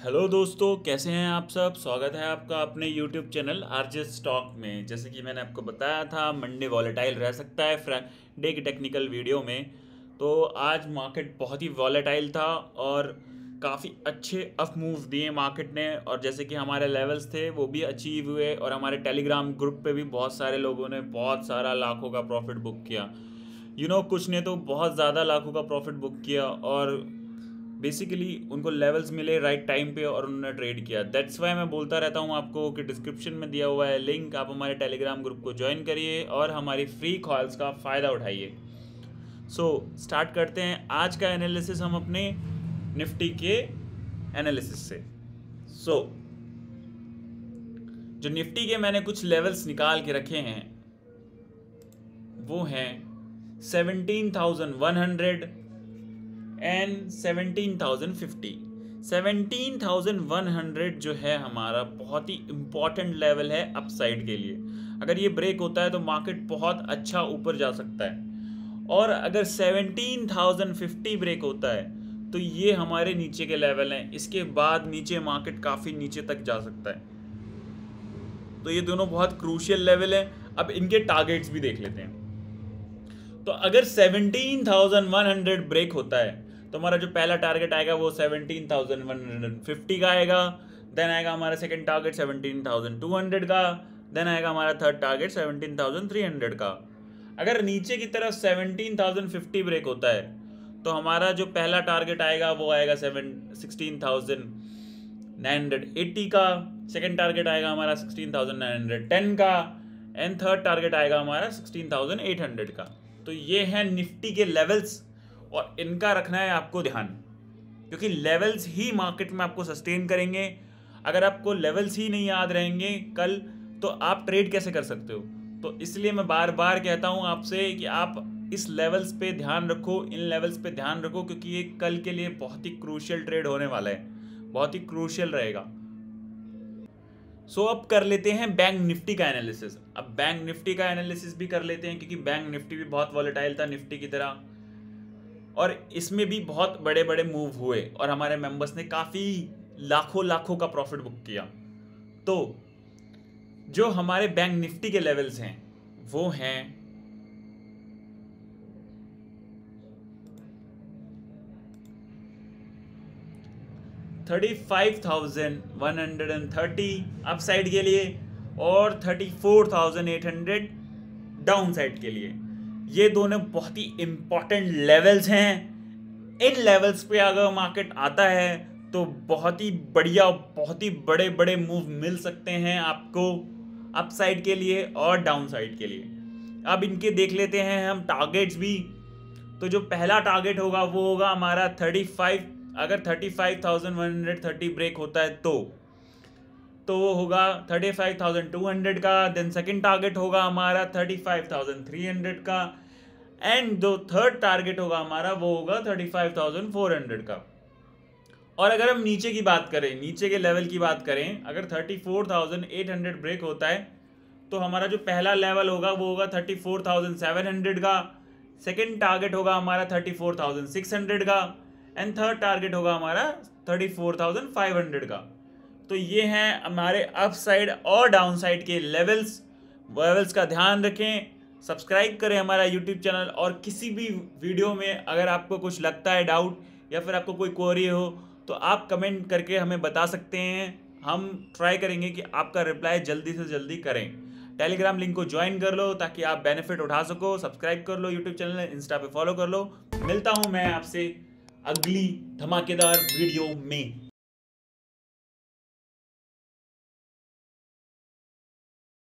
Hello दोस्तों कैसे हैं आप सब? स्वागत है आपका अपने यूट्यूब चैनल आरजे स्टॉक में। जैसे कि मैंने आपको बताया था मंडे वॉलेटाइल रह सकता है फ्राइडे की टेक्निकल वीडियो में। तो आज मार्केट बहुत ही वॉलेटाइल था और काफ़ी अच्छे अप मूव दिए मार्केट ने। और जैसे कि हमारे लेवल्स थे वो भी अचीव हुए और हमारे टेलीग्राम ग्रुप पे भी बहुत सारे लोगों ने बहुत सारा लाखों का प्रॉफिट बुक किया। यू you नो know, कुछ ने तो बहुत ज़्यादा लाखों का प्रॉफिट बुक किया और बेसिकली उनको लेवल्स मिले राइट टाइम पे और उन्होंने ट्रेड किया। दैट्स वाई मैं बोलता रहता हूँ आपको कि डिस्क्रिप्शन में दिया हुआ है लिंक आप हमारे टेलीग्राम ग्रुप को ज्वाइन करिए और हमारी फ्री कॉल्स का फ़ायदा उठाइए। सो so, स्टार्ट करते हैं। आज का एनालिसिस हम अपने निफ्टी के एनालिसिस से। सो so, जो निफ्टी के मैंने कुछ लेवल्स निकाल के रखे हैं वो हैं seventeen thousand one hundred and seventeen thousand fifty seventeen thousand one hundred जो है हमारा बहुत ही इंपॉर्टेंट लेवल है अपसाइड के लिए। अगर ये ब्रेक होता है तो मार्केट बहुत अच्छा ऊपर जा सकता है। और अगर सेवनटीन थाउज़ेंड फिफ्टी ब्रेक होता है तो ये हमारे नीचे के लेवल हैं। इसके बाद नीचे मार्केट काफ़ी नीचे तक जा सकता है। तो ये दोनों बहुत क्रूशियल लेवल हैं। अब इनके टारगेट्स भी देख लेते हैं। तो अगर 17,100 ब्रेक होता है तो हमारा जो पहला टारगेट आएगा वो 17,150 का आएगा देन आएगा हमारा सेकेंड टारगेट 17,200 का देन आएगा हमारा थर्ड टारगेट 17,300 का। अगर नीचे की तरफ़ 17,050 ब्रेक होता है तो हमारा जो पहला टारगेट आएगा वो आएगा seven sixteen thousand nine hundred eighty का सेकेंड टारगेट आएगा हमारा sixteen thousand nine hundred ten का एंड थर्ड टारगेट आएगा हमारा सिक्सटीन थाउज़ेंड एट हंड्रेड का। तो ये हैं निफ्टी के लेवल्स और इनका रखना है आपको ध्यान क्योंकि लेवल्स ही मार्केट में आपको सस्टेन करेंगे। अगर आपको लेवल्स ही नहीं याद रहेंगे कल तो आप ट्रेड कैसे कर सकते हो? तो इसलिए मैं बार बार कहता हूँ आपसे कि आप इस लेवल्स पे ध्यान रखो इन लेवल्स पे ध्यान रखो क्योंकि ये कल के लिए बहुत ही क्रूशियल ट्रेड होने वाला है बहुत ही क्रूशियल रहेगा। सो so, अब कर लेते हैं बैंक निफ्टी का एनालिसिस अब बैंक निफ्टी का एनालिसिस भी कर लेते हैं क्योंकि बैंक निफ्टी भी बहुत वॉलेटाइल था निफ्टी की तरह। और इसमें भी बहुत बड़े बड़े मूव हुए और हमारे मेंबर्स ने काफ़ी लाखों लाखों का प्रॉफिट बुक किया। तो जो हमारे बैंक निफ्टी के लेवल्स हैं, वो हैं thirty five thousand one hundred and thirty up side के लिए और thirty four thousand eight hundred down side के लिए। ये दोनों बहुत ही इंपॉर्टेंट लेवल्स हैं। इन लेवल्स पे अगर मार्केट आता है तो बहुत ही बढ़िया, बहुत ही बड़े बड़े मूव मिल सकते हैं आपको अप साइड के लिए और डाउन साइड के लिए। अब इनके देख लेते हैं हम टारगेट्स भी। तो जो पहला टारगेट होगा, वो होगा हमारा थर्टी फाइव अगर thirty five thousand one hundred thirty break होता है तो तो वो होगा thirty five thousand two hundred का देन सेकेंड टारगेट होगा हमारा thirty five thousand three hundred का एंड जो थर्ड टारगेट होगा हमारा वो होगा thirty five thousand four hundred का। और अगर हम नीचे की बात करें, नीचे के लेवल की बात करें, अगर thirty four thousand eight hundred break होता है तो हमारा जो पहला लेवल होगा वो होगा thirty four thousand seven hundred का सेकेंड टारगेट होगा हमारा thirty four thousand six hundred का एंड थर्ड टारगेट होगा हमारा thirty four thousand five hundred का। तो ये हैं हमारे अप साइड और डाउन साइड के लेवल्स लेवल्स का ध्यान रखें सब्सक्राइब करें हमारा यूट्यूब चैनल और किसी भी वीडियो में अगर आपको कुछ लगता है डाउट या फिर आपको कोई क्वेरी हो तो आप कमेंट करके हमें बता सकते हैं। हम ट्राई करेंगे कि आपका रिप्लाई जल्दी से जल्दी करें। टेलीग्राम लिंक को ज्वाइन कर लो ताकि आप बेनिफिट उठा सको। सब्सक्राइब कर लो यूट्यूब चैनल इंस्टा पे फॉलो कर लो। मिलता हूँ मैं आपसे अगली धमाकेदार वीडियो में।